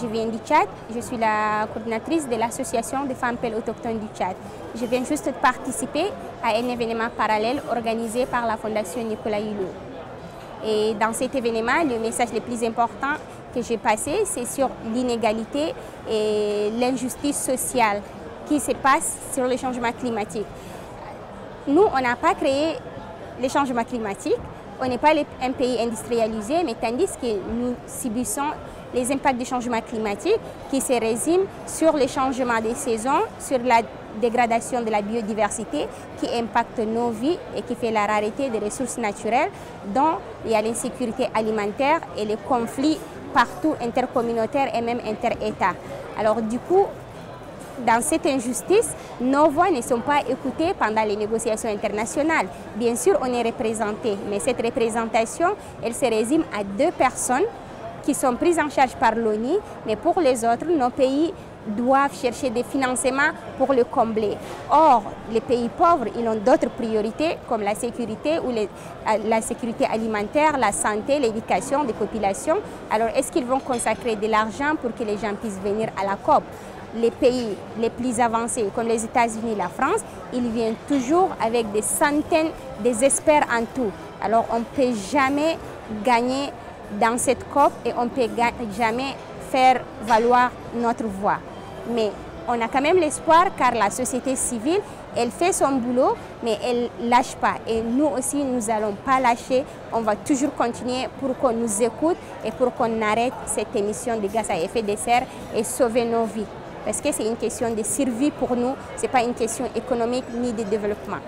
je viens du Tchad. Je suis la coordinatrice de l'association des femmes pelles autochtones du Tchad. Je viens juste de participer à un événement parallèle organisé par la Fondation Nicolas Hulot. Et dans cet événement, le message le plus important que j'ai passé, c'est sur l'inégalité et l'injustice sociale qui se passe sur le changement climatique. Nous, on n'a pas créé le changement climatique, on n'est pas un pays industrialisé, mais tandis que nous subissons les impacts du changement climatique qui se résument sur le changement des saisons, sur la dégradation de la biodiversité qui impacte nos vies et qui fait la rareté des ressources naturelles, dont il y a l'insécurité alimentaire et les conflits partout intercommunautaires et même inter-États. Alors du coup, dans cette injustice, nos voix ne sont pas écoutées pendant les négociations internationales. Bien sûr, on est représenté, mais cette représentation, elle se résume à deux personnes qui sont prises en charge par l'ONU, mais pour les autres, nos pays doivent chercher des financements pour le combler. Or, les pays pauvres, ils ont d'autres priorités comme la sécurité ou euh, la sécurité alimentaire, la santé, l'éducation des populations. Alors, est-ce qu'ils vont consacrer de l'argent pour que les gens puissent venir à la COP? Les pays les plus avancés, comme les États-Unis, la France, ils viennent toujours avec des centaines, des experts en tout. Alors on ne peut jamais gagner dans cette COP et on ne peut jamais faire valoir notre voix. Mais on a quand même l'espoir car la société civile, elle fait son boulot, mais elle ne lâche pas. Et nous aussi, nous n'allons pas lâcher. On va toujours continuer pour qu'on nous écoute et pour qu'on arrête cette émission de gaz à effet de serre et sauver nos vies. Parce que c'est une question de survie pour nous, ce n'est pas une question économique ni de développement.